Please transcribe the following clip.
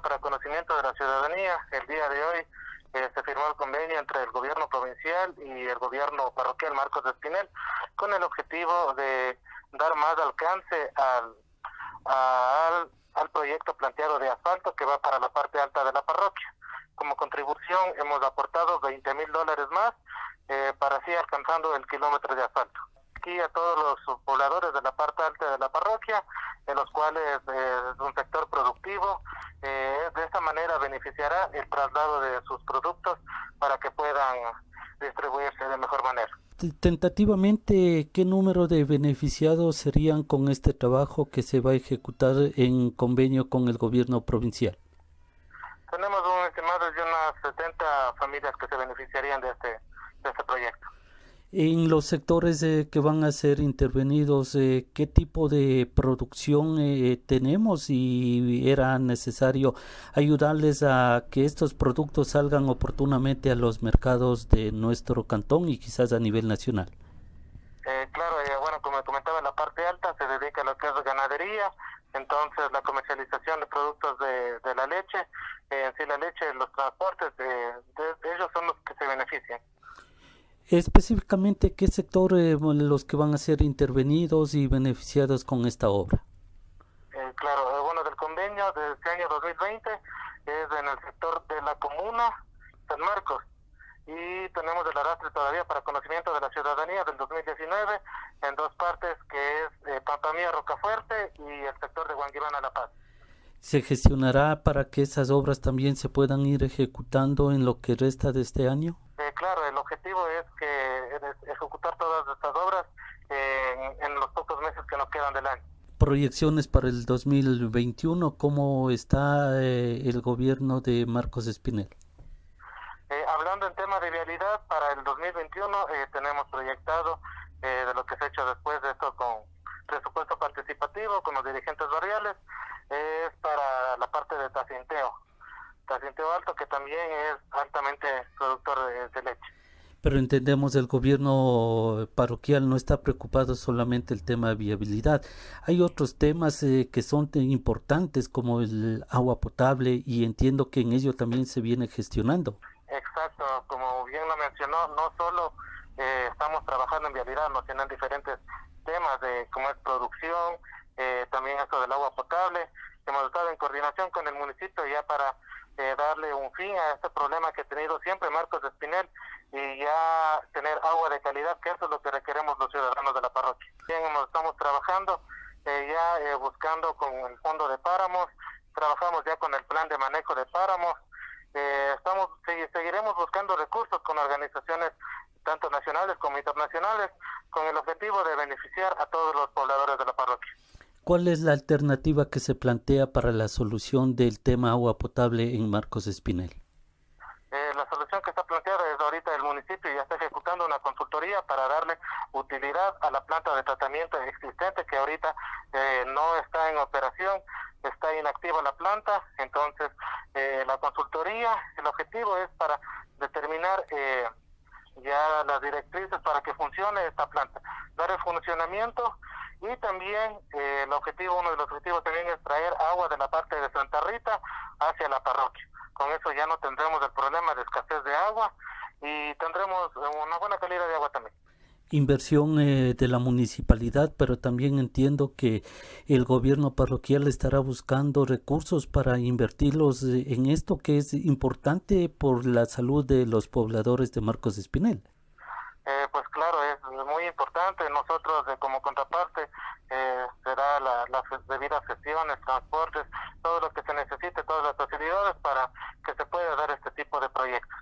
para conocimiento de la ciudadanía, el día de hoy eh, se firmó el convenio entre el gobierno provincial y el gobierno parroquial Marcos Espinel con el objetivo de dar más alcance al, al, al proyecto planteado de asfalto que va para la parte alta de la parroquia. Como contribución hemos aportado 20 mil dólares más eh, para así alcanzando el kilómetro de asfalto. Aquí a todos los pobladores de la parte alta de la parroquia, en los cuales eh, es un sector productivo, eh, de esta manera beneficiará el traslado de sus productos para que puedan distribuirse de mejor manera. Tentativamente, ¿qué número de beneficiados serían con este trabajo que se va a ejecutar en convenio con el gobierno provincial? Tenemos un estimado de unas 70 familias que se beneficiarían de este, de este proyecto. En los sectores eh, que van a ser intervenidos, eh, ¿qué tipo de producción eh, tenemos y era necesario ayudarles a que estos productos salgan oportunamente a los mercados de nuestro cantón y quizás a nivel nacional? claro, bueno, como comentaba, en la parte alta se dedica a lo que es ganadería, entonces la comercialización de productos de, la leche, en sí la leche, los transportes, de, de ellos son los que se benefician. Específicamente, ¿qué sector eh, los que van a ser intervenidos y beneficiados con esta obra? Eh, claro, eh, bueno, del convenio de este año 2020 es en el sector de la comuna San Marcos y tenemos el arrastre todavía para conocimiento de la ciudadanía del 2019 en dos partes que es eh, Pampamía Rocafuerte y el sector de Huanguibana La Paz. ¿Se gestionará para que esas obras también se puedan ir ejecutando en lo que resta de este año? Claro, el objetivo es que ejecutar todas estas obras en, los pocos meses que nos quedan del año. Proyecciones para el 2021, ¿cómo está eh, el gobierno de Marcos Espinel? Eh, hablando en tema de vialidad, para el 2021 eh, tenemos proyectado de lo que se ha hecho después de esto con presupuesto participativo, con los dirigentes barriales, es para la parte de tacinteo Tacinteo Alto, que también es altamente productor de, leche. Pero entendemos el gobierno parroquial no está preocupado solamente el tema de viabilidad. Hay otros temas eh, que son importantes como el agua potable y entiendo que en ello también se viene gestionando. Exacto, como bien lo mencionó, no solo eh, estamos trabajando en viabilidad, sino en diferentes temas de como es producción, eh, también esto del agua potable. Hemos estado en coordinación con el municipio ya para darle un fin a este problema que ha tenido siempre Marcos Espinel y ya tener agua de calidad, que eso es lo que requeremos los ciudadanos de la parroquia. Bien, estamos trabajando eh, ya eh, buscando con el fondo de páramos, trabajamos ya con el plan de manejo de páramos, eh, estamos seguiremos buscando recursos con organizaciones tanto nacionales como internacionales con el objetivo de beneficiar a todos los pobladores de la parroquia. ¿Cuál es la alternativa que se plantea para la solución del tema agua potable en Marcos Espinel? Eh, solución que está planteada es ahorita el municipio ya está ejecutando una consultoría para darle utilidad a la planta de tratamiento existente que ahorita eh, no está en operación, está inactiva la planta, entonces eh, la consultoría, el objetivo es para determinar ya las directrices para que funcione esta planta, dar el funcionamiento y también eh, el objetivo, uno de los objetivos también es traer agua de la parte de Santa Rita hacia la parroquia. Con eso ya no tendremos el problema de escasez de agua y tendremos una buena calidad de agua también. Inversión eh, de la municipalidad, pero también entiendo que el gobierno parroquial estará buscando recursos para invertirlos eh, en esto que es importante por la salud de los pobladores de Marcos Espinel. Eh, pues claro, es muy importante. Nosotros, eh, como contraparte, eh, será la, las debidas gestiones, transportes, todo lo que se necesite, todas las facilidades para que se pueda dar este tipo de proyectos.